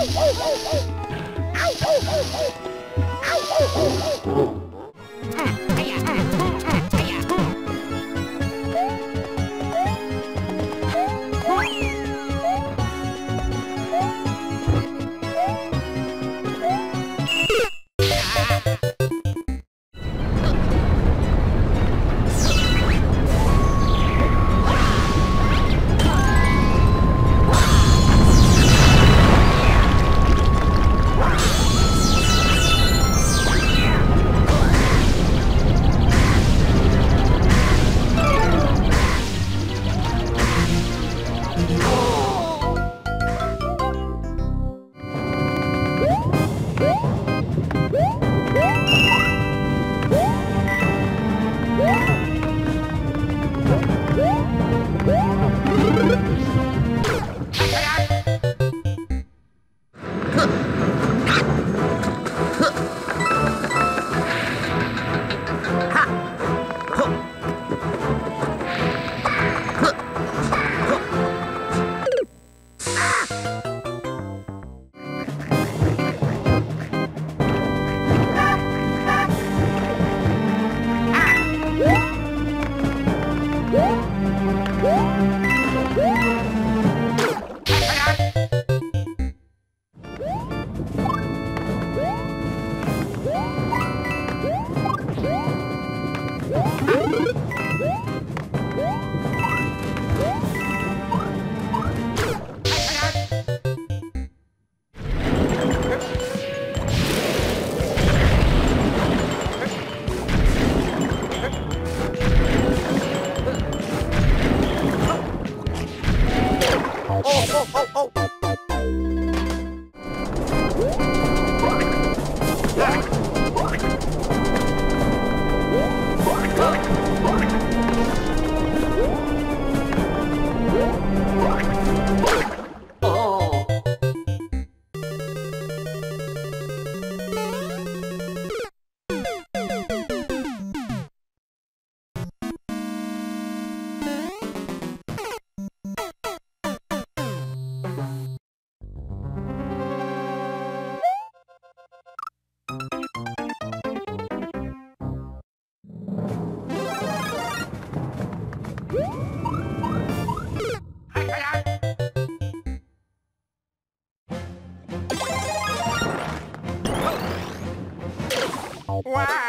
Oh, oh, oh. Ow, oh, oh, oh. Ow, oh, oh, oh. Hmm. oh, oh. oh. Wow.